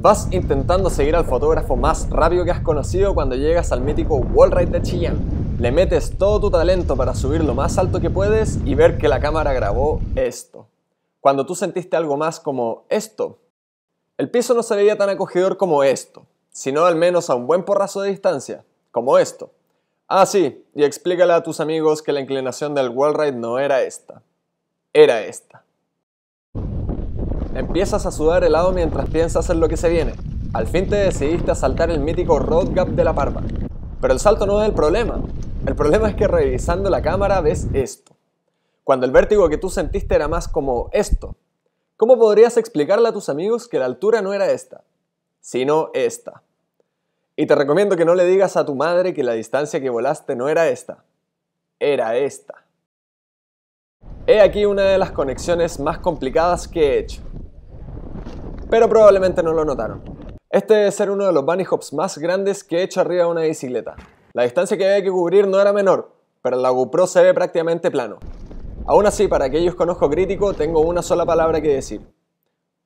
Vas intentando seguir al fotógrafo más rápido que has conocido cuando llegas al mítico Wallride de Chillán. Le metes todo tu talento para subir lo más alto que puedes y ver que la cámara grabó esto. Cuando tú sentiste algo más como esto. El piso no se veía tan acogedor como esto, sino al menos a un buen porrazo de distancia, como esto. Ah, sí, y explícale a tus amigos que la inclinación del Wallride no era esta, era esta. Empiezas a sudar helado mientras piensas en lo que se viene. Al fin te decidiste a saltar el mítico Road Gap de la Parva. Pero el salto no es el problema. El problema es que revisando la cámara ves esto. Cuando el vértigo que tú sentiste era más como esto. ¿Cómo podrías explicarle a tus amigos que la altura no era esta, sino esta? Y te recomiendo que no le digas a tu madre que la distancia que volaste no era esta, era esta. He aquí una de las conexiones más complicadas que he hecho pero probablemente no lo notaron. Este debe ser uno de los bunny hops más grandes que he hecho arriba de una bicicleta. La distancia que había que cubrir no era menor, pero la GoPro se ve prácticamente plano. Aún así, para aquellos con ojo crítico, tengo una sola palabra que decir.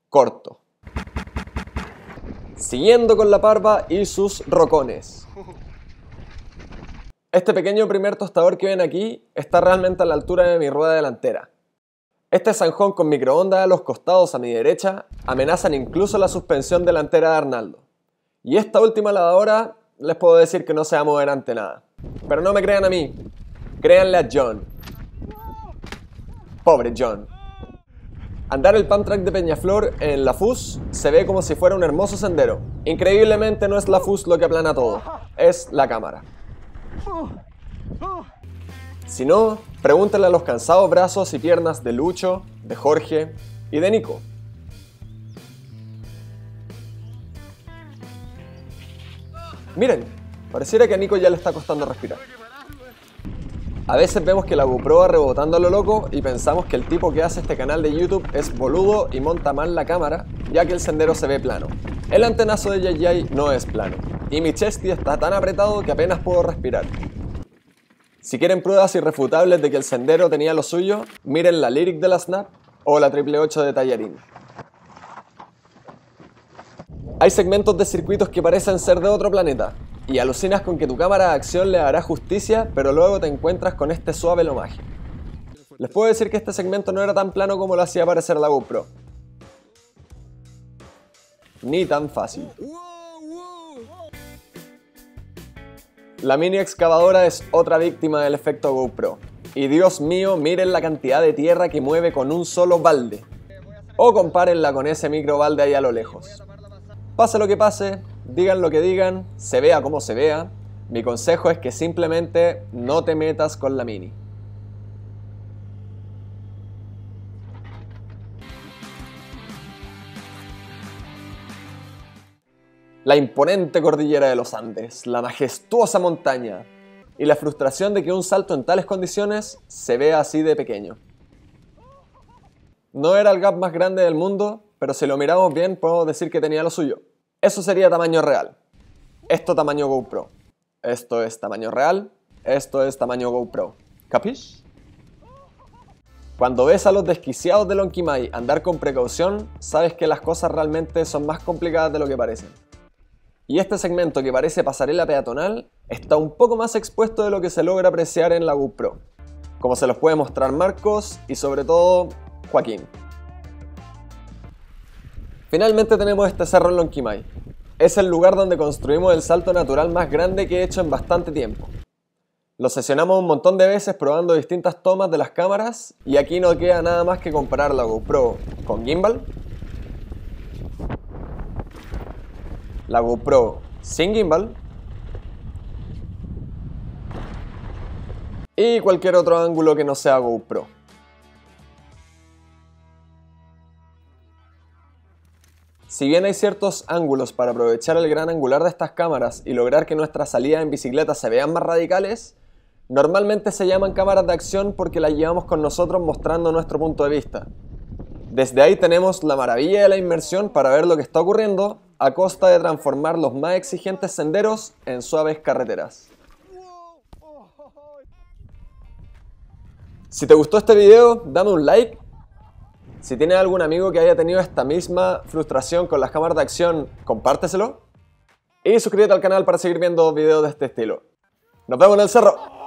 Corto. Siguiendo con la parva y sus rocones. Este pequeño primer tostador que ven aquí está realmente a la altura de mi rueda delantera. Este zanjón con microondas a los costados a mi derecha amenazan incluso la suspensión delantera de Arnaldo. Y esta última lavadora les puedo decir que no se va a mover ante nada. Pero no me crean a mí, créanle a John. Pobre John. Andar el pump track de Peñaflor en la FUS se ve como si fuera un hermoso sendero. Increíblemente no es la FUS lo que aplana todo, es la cámara. Si no, pregúntale a los cansados brazos y piernas de Lucho, de Jorge y de Nico. Miren, pareciera que a Nico ya le está costando respirar. A veces vemos que la GoPro va rebotando a lo loco y pensamos que el tipo que hace este canal de YouTube es boludo y monta mal la cámara, ya que el sendero se ve plano. El antenazo de JJ no es plano, y mi chesty está tan apretado que apenas puedo respirar. Si quieren pruebas irrefutables de que el sendero tenía lo suyo, miren la Lyric de la Snap o la Triple 8 de Tallarín. Hay segmentos de circuitos que parecen ser de otro planeta, y alucinas con que tu cámara de acción le hará justicia, pero luego te encuentras con este suave lomaje. Les puedo decir que este segmento no era tan plano como lo hacía parecer la GoPro. Ni tan fácil. La mini excavadora es otra víctima del efecto GoPro. Y Dios mío, miren la cantidad de tierra que mueve con un solo balde. O compárenla con ese micro balde ahí a lo lejos. Pase lo que pase, digan lo que digan, se vea como se vea, mi consejo es que simplemente no te metas con la mini. La imponente cordillera de los Andes, la majestuosa montaña y la frustración de que un salto en tales condiciones se vea así de pequeño. No era el gap más grande del mundo, pero si lo miramos bien podemos decir que tenía lo suyo. Eso sería tamaño real. Esto tamaño GoPro. Esto es tamaño real. Esto es tamaño GoPro. ¿Capish? Cuando ves a los desquiciados de Lonquimay andar con precaución, sabes que las cosas realmente son más complicadas de lo que parecen. Y este segmento que parece pasarela peatonal está un poco más expuesto de lo que se logra apreciar en la GoPro, como se los puede mostrar Marcos y sobre todo Joaquín. Finalmente tenemos este cerro en Lonquimay. Es el lugar donde construimos el salto natural más grande que he hecho en bastante tiempo. Lo sesionamos un montón de veces probando distintas tomas de las cámaras y aquí no queda nada más que comparar la GoPro con gimbal la GoPro sin gimbal y cualquier otro ángulo que no sea GoPro. Si bien hay ciertos ángulos para aprovechar el gran angular de estas cámaras y lograr que nuestras salidas en bicicleta se vean más radicales, normalmente se llaman cámaras de acción porque las llevamos con nosotros mostrando nuestro punto de vista. Desde ahí tenemos la maravilla de la inmersión para ver lo que está ocurriendo a costa de transformar los más exigentes senderos en suaves carreteras. Si te gustó este video, dame un like Si tienes algún amigo que haya tenido esta misma frustración con las cámaras de acción, compárteselo. Y suscríbete al canal para seguir viendo videos de este estilo. ¡Nos vemos en el cerro!